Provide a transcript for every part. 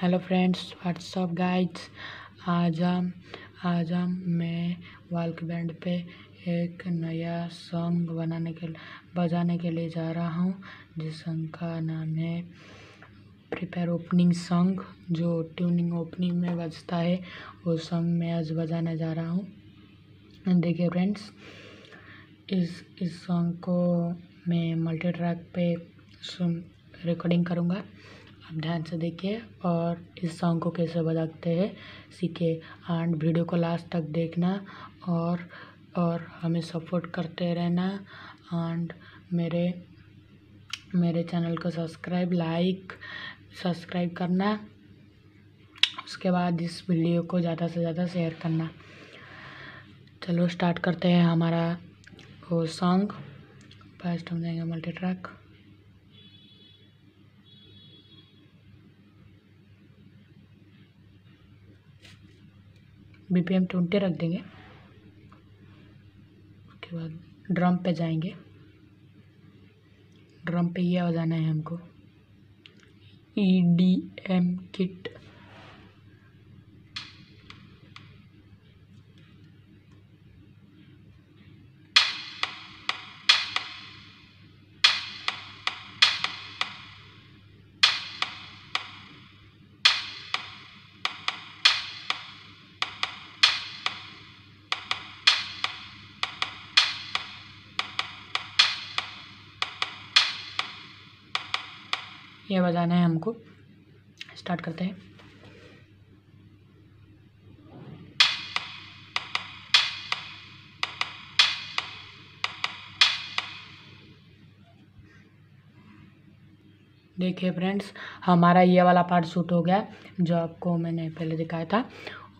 Hello friends WhatsApp guides आज हम आज हम मैं वाल्क बैंड पे एक नया सॉन्ग बनाने के, बजाने के लिए जा रहा हूँ, जिस सॉन्ग का नाम है प्रिपेयर ओपनिंग सॉन्ग जो ट्यूनिंग ओपनिंग में बजता है, वो सॉन्ग मैं आज बजाने जा रहा हूँ। देखिए फ्रेंड्स इस इस सॉन्ग को मैं मल्टी ट्रैक पे रिकॉर्डिंग करूँगा। आप ध्यान से देखिए और इस सॉन्ग को कैसे बजाते हैं सीखे एंड वीडियो को लास्ट तक देखना और और हमें सपोर्ट करते रहना एंड मेरे मेरे चैनल को सब्सक्राइब लाइक सब्सक्राइब करना। उसके बाद इस वीडियो को ज़्यादा से ज़्यादा शेयर करना। चलो स्टार्ट करते हैं हमारा वो सॉन्ग फ़र्स्ट हम जाएँगे multi track B P M twenty रख देंगे। उसके बाद ड्रम पे जाएँगे। ड्रम पे ये बजाना है हमको। ई डी एम किट ये बजाना है हमको। स्टार्ट करते हैं। देखिए फ्रेंड्स हमारा ये वाला पार्ट शूट हो गया, जो आपको मैंने पहले दिखाया था,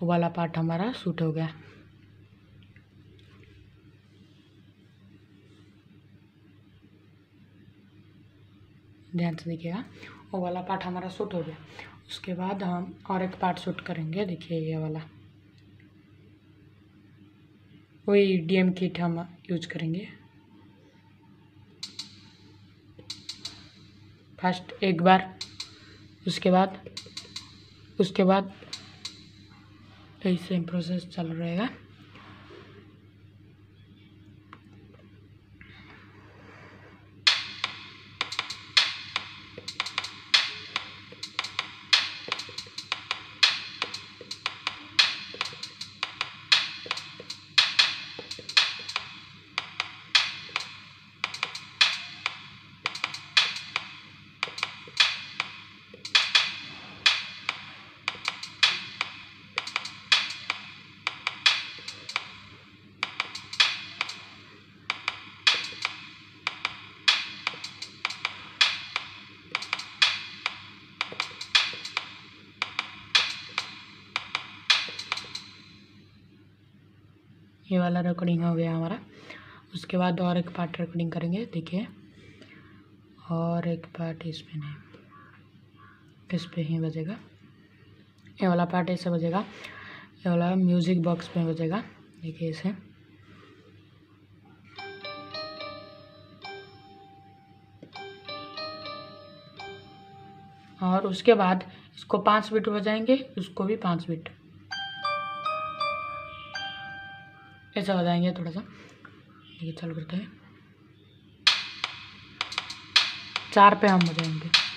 वो वाला पार्ट हमारा शूट हो गया। ध्यान से देखिएगा। वो वाला पार्ट हमारा शूट हो गया। उसके बाद हम और एक पार्ट शूट करेंगे। देखिए ये वाला। वही डीएम किट हम यूज़ करेंगे। फ़र्स्ट एक बार। उसके बाद। उसके बाद। यही सेम प्रोसेस चल रहेगा। ये वाला रिकॉर्डिंग हो गया हमारा। उसके बाद और एक पार्ट रिकॉर्डिंग करेंगे, देखिए। और एक पार्ट इसमें नहीं। इस पर ही बजेगा। ये वाला पार्ट ऐसे बजेगा। ये वाला म्यूज़िक बॉक्स में बजेगा। देखिए इसे। और उसके बाद इसको पाँच बिट बजाएँगे, उसको भी पाँच बिट ऐसा जाएँगे थोड़ा सा। देखिए चालू करते हैं। चार पे हम बजाएँगे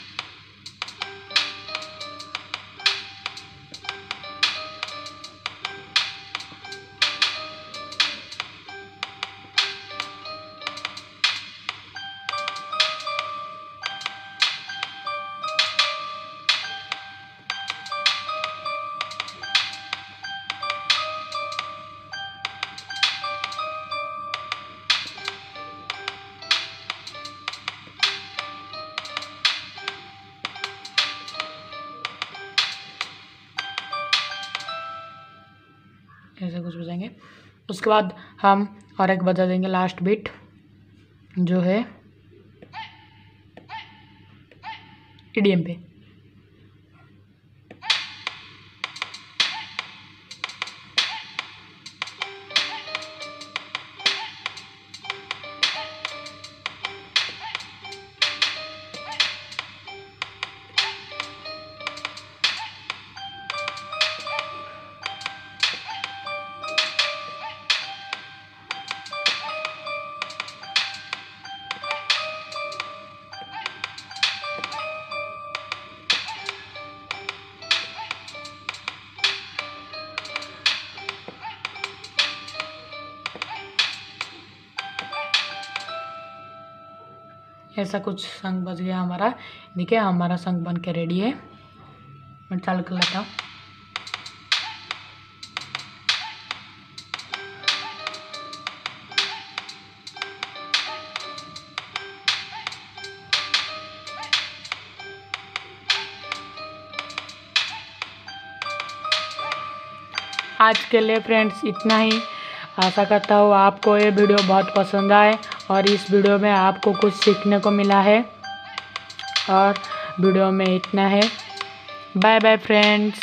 ऐसे कुछ बजाएँगे। उसके बाद हम और एक बजा देंगे लास्ट बीट जो है ईडीएम पे। ऐसा कुछ संग बज गया हमारा। देखिए, हमारा संग बन के रेडी है। मैं चालू कर लेता हूँ। आज के लिए फ्रेंड्स इतना ही। आशा करता हूँ आपको ये वीडियो बहुत पसंद आए और इस वीडियो में आपको कुछ सीखने को मिला है। और वीडियो में इतना है। Bye bye friends